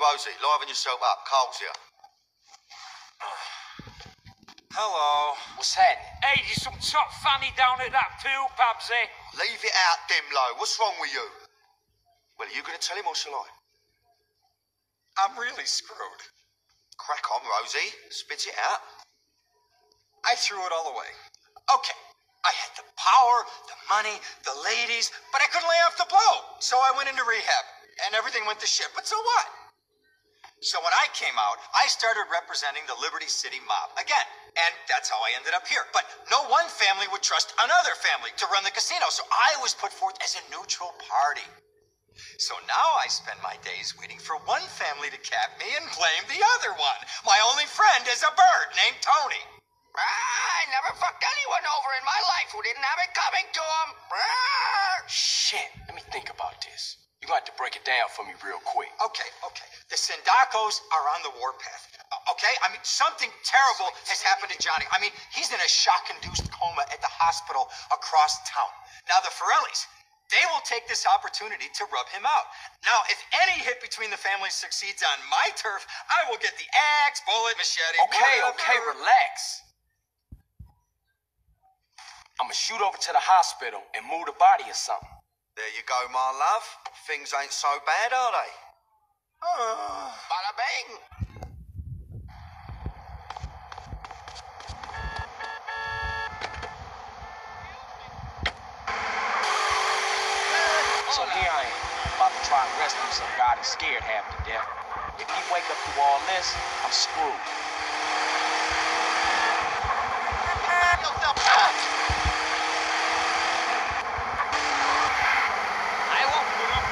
Rosie, liven yourself up. Carl's here. Hello. What's happening? Hey, you some top fanny down at that pool, Babsy. Leave it out, Dimlo. What's wrong with you? Well, are you going to tell him or shall I? I'm really screwed. Crack on, Rosie. Spit it out. I threw it all away. Okay. I had the power, the money, the ladies, but I couldn't lay off the blow. So I went into rehab, and everything went to shit. But so what? So when I came out, I started representing the Liberty City mob again. And that's how I ended up here. But no one family would trust another family to run the casino, so I was put forth as a neutral party. So now I spend my days waiting for one family to cap me and blame the other one. My only friend is a bird named Tony. Ah, I never fucked anyone over in my life who didn't have it coming to him. Ah, shit, let me think about this. You got to break it down for me real quick. Okay, okay. The Sindaccos are on the warpath. Uh, Okay? I mean, something terrible has happened to Johnny. I mean, he's in a shock induced coma at the hospital across town. Now, the Forellis, they will take this opportunity to rub him out. Now, if any hit between the families succeeds on my turf, I will get the axe, bullet, machete. Okay, whatever. okay, relax. I'm gonna shoot over to the hospital and move the body or something. There you go, my love. Things ain't so bad, are they? Ah. Bada bang. So here I am, about to try and rescue some guy that's scared half to death. If he wake up through all this, I'm screwed. Ah. I won't put up.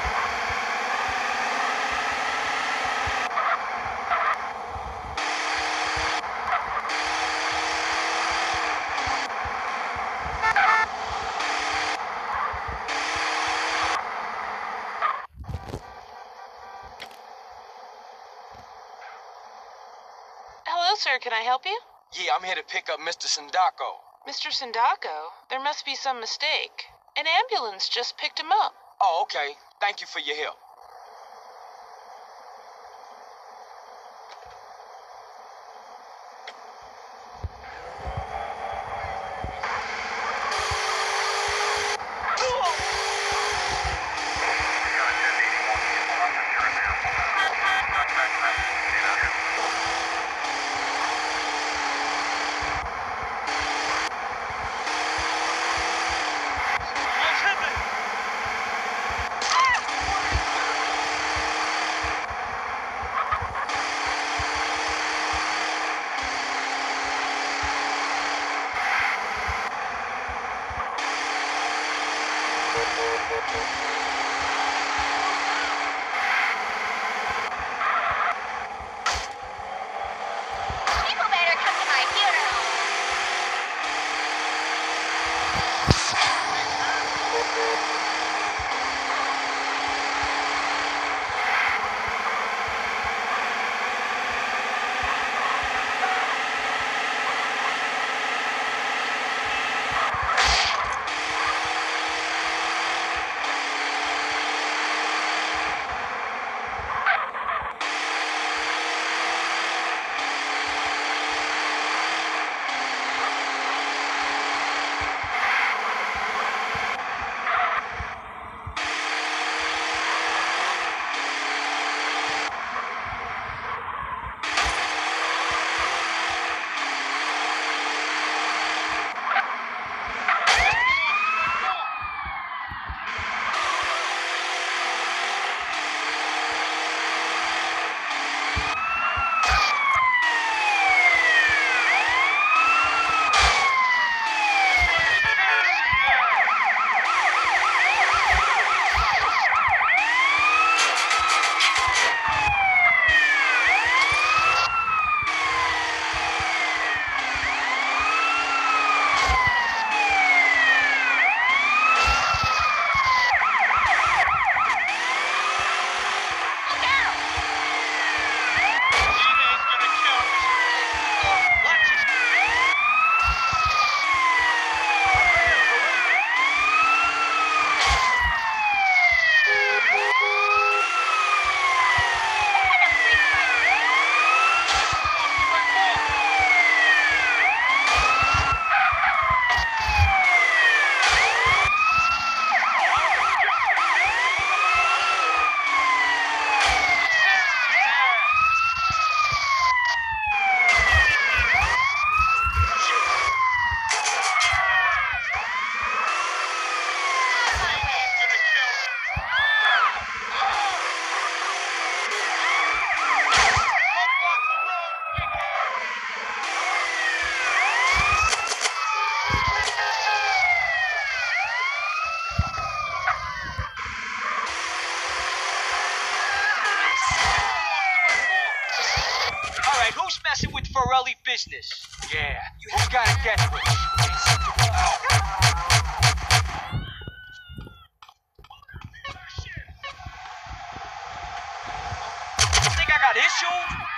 Hello, sir. Can I help you? Yeah, I'm here to pick up Mr. Sindacco. Mr. Sindacco, there must be some mistake. An ambulance just picked him up. Oh, okay. Thank you for your help. right, who's messing with Forelli business? Yeah, you gotta get rich. got issues?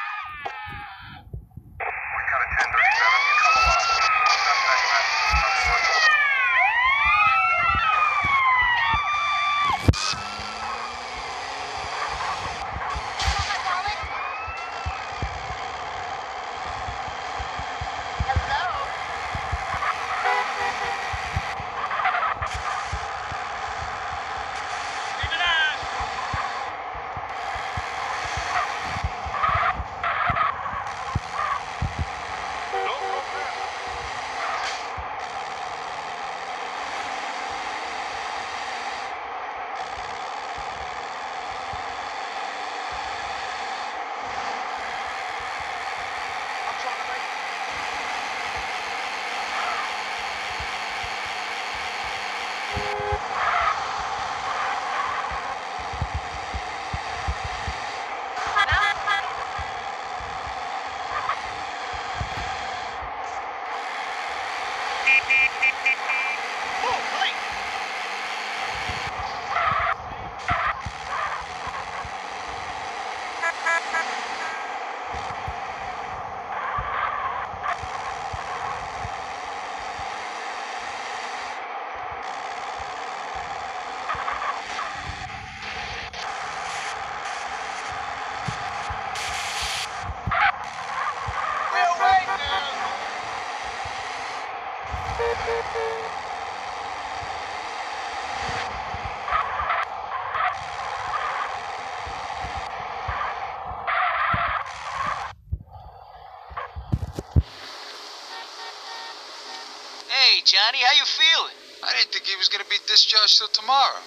Johnny, how you feeling? I didn't think he was gonna be discharged till tomorrow.